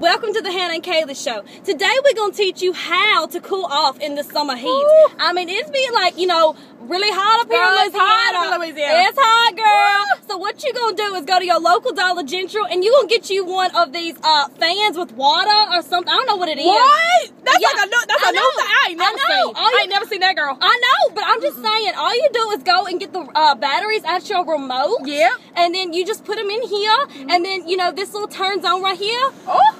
Welcome to the Hannah and Kaylee show. Today we're gonna teach you how to cool off in the summer heat. Ooh. I mean, it's been like you know really hot up here Girl, in it's hot in Louisiana. It's hot, girl. So what you gonna do is go to your local Dollar General and you gonna get you one of these uh, fans with water or something. I don't know what it is. What? That's Yeah, like a new, that's I a new thing. I ain't never I know. seen. All I ain't never seen that girl. I know, but I'm just saying, all you do is go and get the uh, batteries at your remote. Yep. And then you just put them in here, and then you know this little turns on right here. Oh,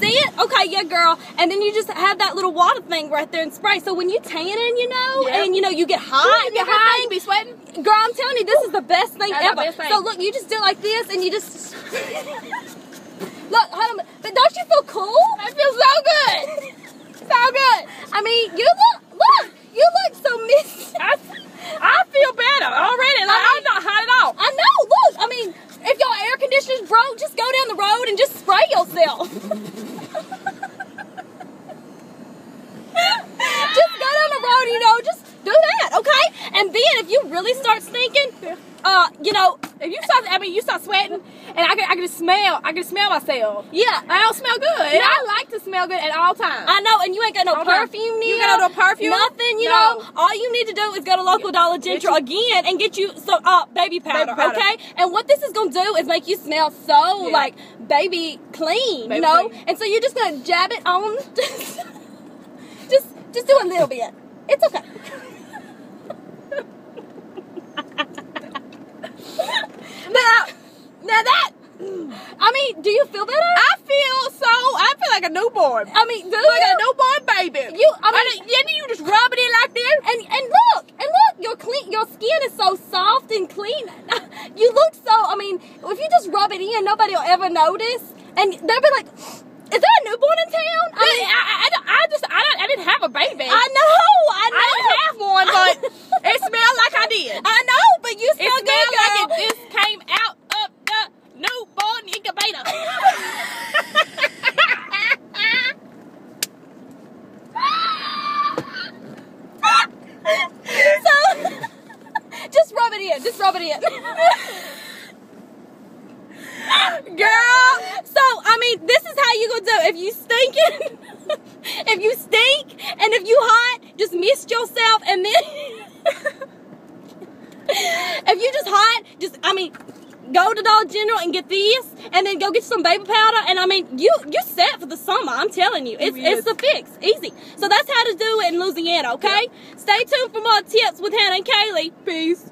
See it? Okay, yeah, girl. And then you just have that little water thing right there and spray. So when you tanning, you know, Yeah. and you know you get hot, you get high, you be sweating. Girl, I'm telling you, this is the best thing That's ever. best thing. So look, you just do it like this, and you just look. Hold on, but don't you feel cool? I feel so good. so good. I mean, you look so miss. I, I feel better already. Like I I'm not hot at all. I know. Look, I mean, if your air conditioner's broke, just go down the road and just spray yourself. Just go down the road, you know, just do that, okay? And then if you really start stinking, uh, you know, If you start, I mean, you start sweating, and I can, I can smell, I can smell myself. yeah, I don't smell good, and I like to smell good at all times. I know, and you ain't got no Okay. perfume You got no perfume? Nothing, you No. know. All you need to do is go to local Dollar General again and get you some uh, baby powder, powder. okay? And what this is gonna do is make you smell so Yeah. like baby clean, you know. clean. And so you're just gonna jab it on. just, just do a little bit. It's okay. I do you feel better? I feel so. I feel like a newborn. I mean, do like you? a newborn baby. You- I mean- and then you just rub it in like this. And and look, and look, your clean your skin is so soft and clean. You look so I mean, if you just rub it in, nobody will ever notice. And they'll be like, Is there a newborn in town? I I, mean, I, I, don't- I just, I, don't, I didn't have a baby. I know, I know. I didn't have one, but it smelled like I did. I know, but you It smell smelled good, like girl. it just came out of the newborn incubator. so just rub it in. Just rub it in. Girl, So I mean, this is how you gonna do. If you stinking, if you stink, and if you hot, just mist yourself, and then if you just hot, just I mean, go to Dollar General and get this, and then go get some baby powder, and I mean, you you're set for the summer. I'm telling you, it's Yes. it's the fix, easy. So that's how to do it in Louisiana. Okay, stay tuned for more tips with Hannah and Kaylee. peace.